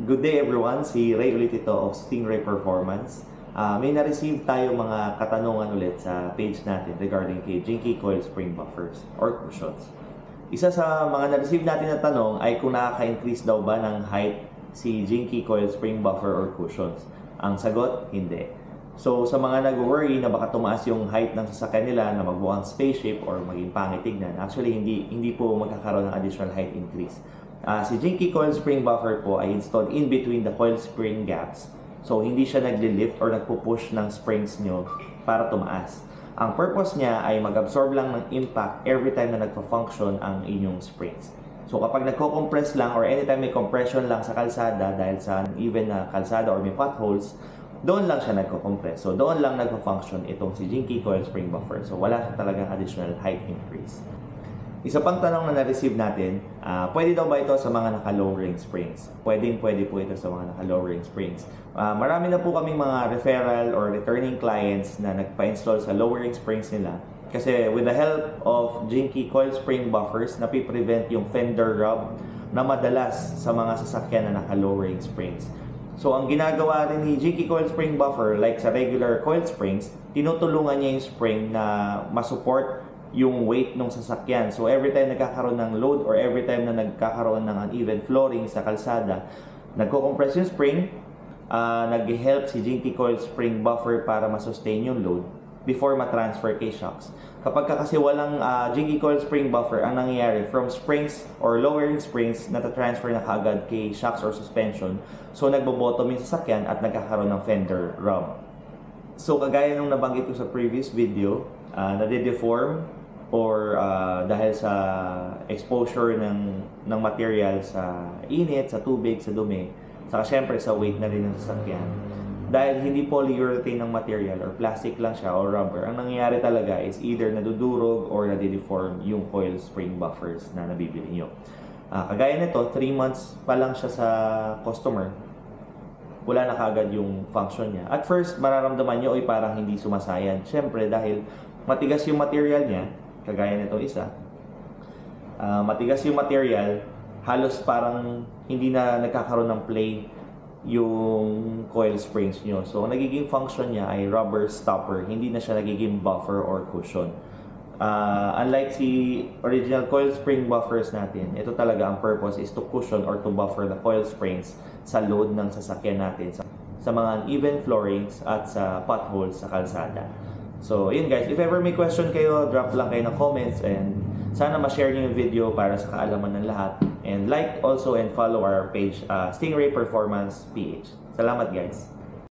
Good day everyone, si Ray ulit ito of Stingray Performance. Ah, may na-receive tayo mga katanungan ulit sa page natin regarding kay Jinky Coil Spring Buffers or cushions. Isa sa mga na-receive natin na tanong ay kung nakaka-increase daw ba ng height si Jinky Coil Spring Buffer or cushions. Ang sagot, hindi. So sa mga nag-worry na baka tumaas yung height ng sasakyan nila na magbuwang spaceship or maging pangit tignan, actually hindi hindi po magkakaroon ng additional height increase. Ah, si Jinky Coil Spring Buffer po ay installed in between the coil spring gaps. So hindi siya nagli-lift or nagpo-push ng springs nyo para tumaas. Ang purpose niya ay mag-absorb lang ng impact every time na nagpa-function ang inyong springs. So kapag nagko-compress lang or anytime may compression lang sa kalsada dahil sa even na kalsada or may potholes, doon lang siya nagko-compress. So doon lang nagpo-function itong si Jinky Coil Spring Buffer. So wala siya talagang additional height increase. Isa pang tanong na na-receive natin, ah, pwede daw ba ito sa mga naka-lowering springs? Pwedeng pwede po ito sa mga naka-lowering springs. Ah, marami na po kaming mga referral or returning clients na nagpa-install sa lowering springs nila. Kasi with the help of Jinky Coil Spring Buffers, napiprevent yung fender rub na madalas sa mga sasakyan na naka-lowering springs. So, ang ginagawa rin ni Jinky Coil Spring Buffer, like sa regular coil springs, tinutulungan niya yung spring na masupport yung weight ng sasakyan. So, every time nagkakaroon ng load or every time na nagkakaroon ng uneven flooring sa kalsada, nagko-compress yung spring, uh, nag-help si Jinky Coil Spring Buffer para masustain yung load before ma-transfer kay shocks. Kapag ka kasi walang uh, Jinky Coil Spring Buffer, ang nangyayari from springs or lowering springs, nata-transfer na kagad kay shocks or suspension. So, nagbo-bottom yung sasakyan at nagkakaroon ng fender rub. So, kagaya nung nabanggit ko sa previous video, uh, nade-deform or uh, dahil sa exposure ng ng material sa init, sa tubig, sa dumi, saka syempre sa weight na rin ng sasakyan. Dahil hindi polyurethane ng material or plastic lang siya or rubber, ang nangyayari talaga is either nadudurog or nadideform yung coil spring buffers na nabibili nyo. Uh, kagaya nito, 3 months pa lang siya sa customer, wala na kagad yung function niya. At first, mararamdaman nyo, ay parang hindi sumasayan. Siyempre, dahil matigas yung material niya, kagaya nito isa, uh, matigas yung material, halos parang hindi na nagkakaroon ng play yung coil springs nyo. So, ang nagiging function niya ay rubber stopper. Hindi na siya nagiging buffer or cushion. Uh, unlike si original coil spring buffers natin, ito talaga ang purpose is to cushion or to buffer the coil springs sa load ng sasakyan natin sa, sa mga uneven floorings at sa potholes sa kalsada. So, yun guys. If ever may question kayo, drop lang kayo ng comments and sana ma-share nyo yung video para sa kaalaman ng lahat. And like also and follow our page, uh, Stingray Performance PH. Salamat guys.